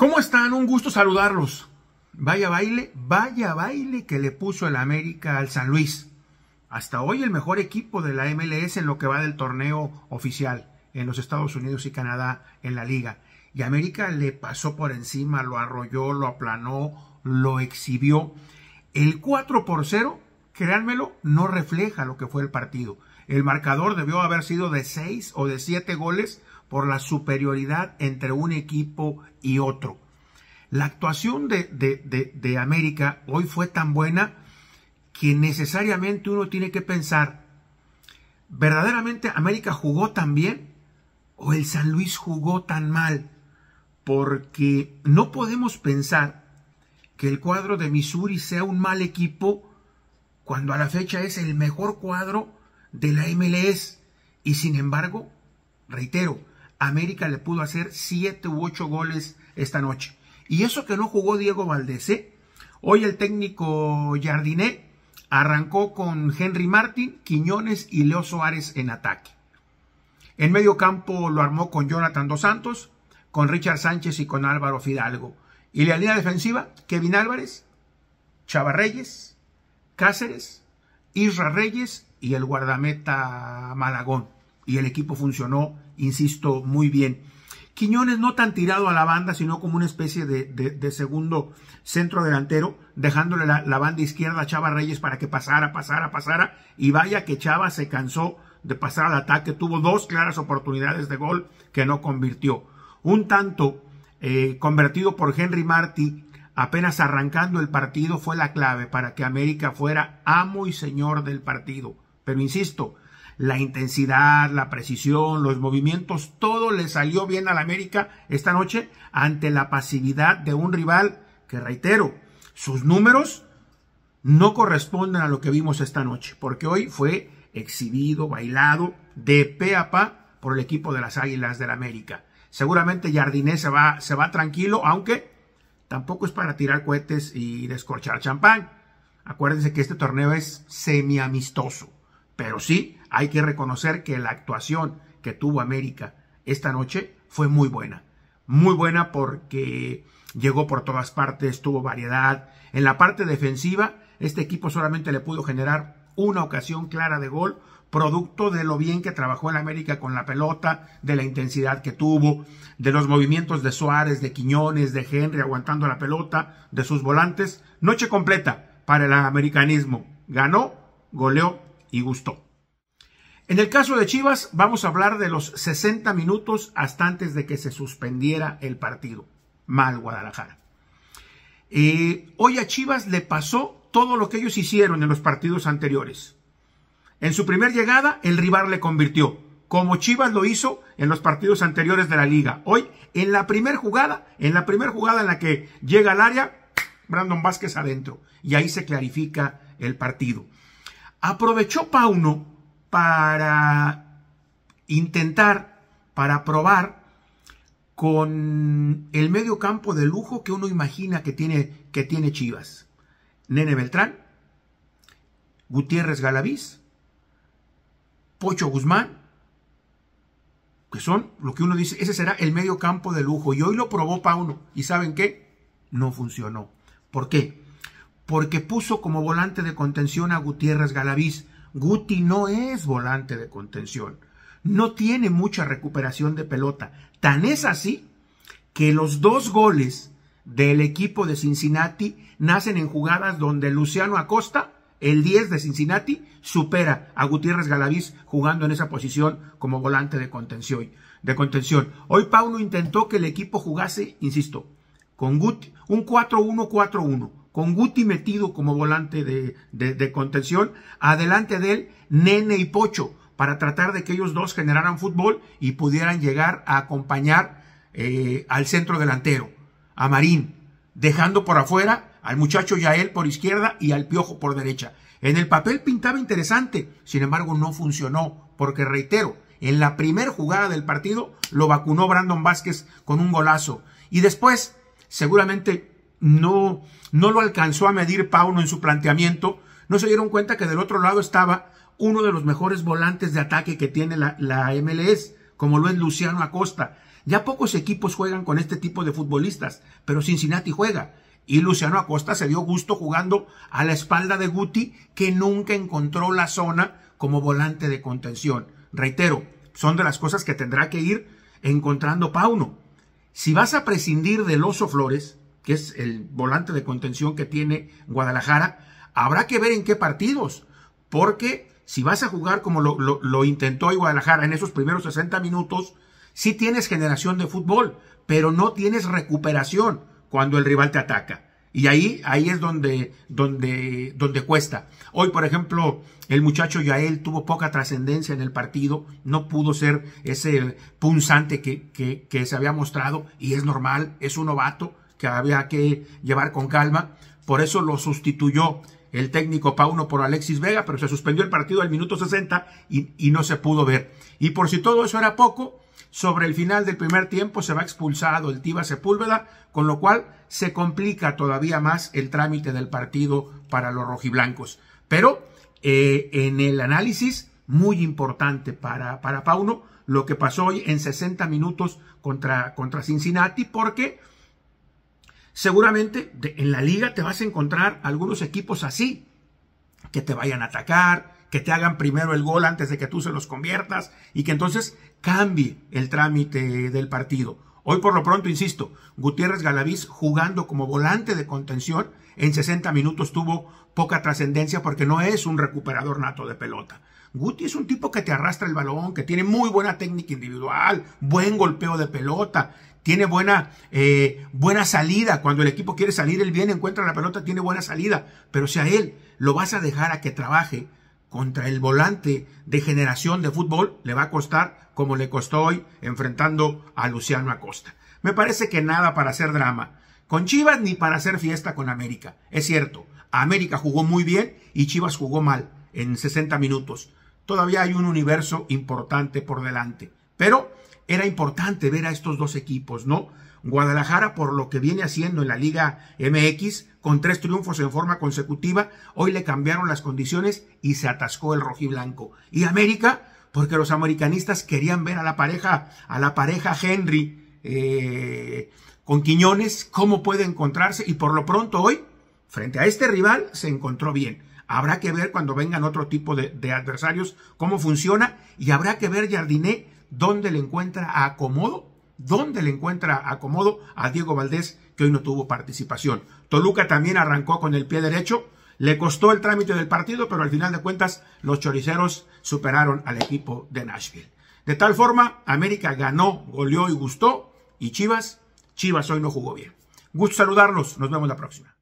¿Cómo están? Un gusto saludarlos. Vaya baile, vaya baile que le puso el América al San Luis. Hasta hoy el mejor equipo de la MLS en lo que va del torneo oficial en los Estados Unidos y Canadá en la liga. Y América le pasó por encima, lo arrolló, lo aplanó, lo exhibió. El 4 por 0, créanmelo, no refleja lo que fue el partido. El marcador debió haber sido de 6 o de 7 goles por la superioridad entre un equipo y otro. La actuación de, de, América hoy fue tan buena que necesariamente uno tiene que pensar, ¿verdaderamente América jugó tan bien o el San Luis jugó tan mal? Porque no podemos pensar que el cuadro de Missouri sea un mal equipo cuando a la fecha es el mejor cuadro de la MLS. Y sin embargo, reitero, América le pudo hacer siete u ocho goles esta noche. Y eso que no jugó Diego Valdés. ¿eh? Hoy el técnico Jardiné arrancó con Henry Martin, Quiñones y Leo Suárez en ataque. En medio campo lo armó con Jonathan Dos Santos, con Richard Sánchez y con Álvaro Fidalgo. Y la línea defensiva, Kevin Álvarez, Chava Reyes, Cáceres, Isra Reyes y el guardameta Malagón y el equipo funcionó, insisto, muy bien. Quiñones no tan tirado a la banda, sino como una especie de, segundo centro delantero, dejándole la, la, banda izquierda a Chava Reyes para que pasara, pasara, pasara. Y vaya que Chava se cansó de pasar al ataque, tuvo dos claras oportunidades de gol que no convirtió. Un tanto eh, convertido por Henry Martí apenas arrancando el partido fue la clave para que América fuera amo y señor del partido. Pero insisto, la intensidad, la precisión, los movimientos, todo le salió bien al América esta noche ante la pasividad de un rival que, reitero, sus números no corresponden a lo que vimos esta noche, porque hoy fue exhibido, bailado de pe a pa por el equipo de las Águilas del América. Seguramente Jardiné se va, se va tranquilo, aunque tampoco es para tirar cohetes y descorchar champán. Acuérdense que este torneo es semi-amistoso, pero sí hay que reconocer que la actuación que tuvo América esta noche fue muy buena. Muy buena porque llegó por todas partes, tuvo variedad. En la parte defensiva, este equipo solamente le pudo generar una ocasión clara de gol, producto de lo bien que trabajó en América con la pelota, de la intensidad que tuvo, de los movimientos de Suárez, de Quiñones, de Henry aguantando la pelota, de sus volantes. Noche completa para el americanismo. Ganó, goleó y gustó. En el caso de Chivas, vamos a hablar de los 60 minutos hasta antes de que se suspendiera el partido. Mal Guadalajara. Eh, hoy a Chivas le pasó todo lo que ellos hicieron en los partidos anteriores. En su primer llegada, el rival le convirtió, como Chivas lo hizo en los partidos anteriores de la liga. Hoy, en la primera jugada, en la primera jugada en la que llega al área, Brandon Vázquez adentro. Y ahí se clarifica el partido. Aprovechó Pauno para intentar, para probar con el medio campo de lujo que uno imagina que tiene, que tiene Chivas. Nene Beltrán, Gutiérrez Galaviz, Pocho Guzmán, que son lo que uno dice, ese será el medio campo de lujo. Y hoy lo probó Pauno. ¿Y saben qué? No funcionó. ¿Por qué? Porque puso como volante de contención a Gutiérrez Galaviz. Guti no es volante de contención. No tiene mucha recuperación de pelota. Tan es así que los dos goles del equipo de Cincinnati nacen en jugadas donde Luciano Acosta, el 10 de Cincinnati, supera a Gutiérrez Galaviz jugando en esa posición como volante de contención. De contención. Hoy Pauno intentó que el equipo jugase, insisto, con Guti, un 4-1-4-1 con Guti metido como volante de, contención, adelante de él Nene y Pocho, para tratar de que ellos dos generaran fútbol y pudieran llegar a acompañar eh, al centro delantero, a Marín, dejando por afuera al muchacho Yael por izquierda y al Piojo por derecha. En el papel pintaba interesante, sin embargo no funcionó, porque reitero, en la primera jugada del partido lo vacunó Brandon Vázquez con un golazo. Y después, seguramente no, no lo alcanzó a medir Pauno en su planteamiento, no se dieron cuenta que del otro lado estaba uno de los mejores volantes de ataque que tiene la, la MLS, como lo es Luciano Acosta. Ya pocos equipos juegan con este tipo de futbolistas, pero Cincinnati juega. Y Luciano Acosta se dio gusto jugando a la espalda de Guti, que nunca encontró la zona como volante de contención. Reitero, son de las cosas que tendrá que ir encontrando Pauno. Si vas a prescindir del Oso Flores, que es el volante de contención que tiene Guadalajara, habrá que ver en qué partidos, porque si vas a jugar como lo, lo, intentó Guadalajara en esos primeros 60 minutos, sí tienes generación de fútbol, pero no tienes recuperación cuando el rival te ataca. Y ahí, ahí es donde, donde, donde cuesta. Hoy, por ejemplo, el muchacho Yael tuvo poca trascendencia en el partido, no pudo ser ese punzante que, que, que se había mostrado, y es normal, es un novato que había que llevar con calma. Por eso lo sustituyó el técnico Pauno por Alexis Vega, pero se suspendió el partido al minuto 60 y, no se pudo ver. Y por si todo eso era poco, sobre el final del primer tiempo se va expulsado el Tiba Sepúlveda, con lo cual se complica todavía más el trámite del partido para los rojiblancos. Pero eh, en el análisis, muy importante para, para Pauno, lo que pasó hoy en 60 minutos contra, contra Cincinnati, porque seguramente en la liga te vas a encontrar algunos equipos así, que te vayan a atacar, que te hagan primero el gol antes de que tú se los conviertas y que entonces cambie el trámite del partido. Hoy por lo pronto, insisto, Gutiérrez Galaviz jugando como volante de contención en 60 minutos tuvo poca trascendencia porque no es un recuperador nato de pelota. Guti es un tipo que te arrastra el balón, que tiene muy buena técnica individual, buen golpeo de pelota, tiene buena, eh, buena salida. Cuando el equipo quiere salir, él viene, encuentra la pelota, tiene buena salida. Pero si a él lo vas a dejar a que trabaje contra el volante de generación de fútbol le va a costar como le costó hoy enfrentando a Luciano Acosta. Me parece que nada para hacer drama. Con Chivas ni para hacer fiesta con América. Es cierto, América jugó muy bien y Chivas jugó mal en 60 minutos. Todavía hay un universo importante por delante. Pero era importante ver a estos dos equipos, ¿no? Guadalajara, por lo que viene haciendo en la Liga MX, con tres triunfos en forma consecutiva, hoy le cambiaron las condiciones y se atascó el rojiblanco. Y América, porque los americanistas querían ver a la pareja, a la pareja Henry eh, con Quiñones, cómo puede encontrarse, y por lo pronto hoy, frente a este rival, se encontró bien. Habrá que ver cuando vengan otro tipo de, de adversarios cómo funciona, y habrá que ver Jardiné dónde le encuentra acomodo dónde le encuentra acomodo a Diego Valdés, que hoy no tuvo participación. Toluca también arrancó con el pie derecho, le costó el trámite del partido, pero al final de cuentas los choriceros superaron al equipo de Nashville. De tal forma, América ganó, goleó y gustó, y Chivas, Chivas hoy no jugó bien. Gusto saludarlos, nos vemos la próxima.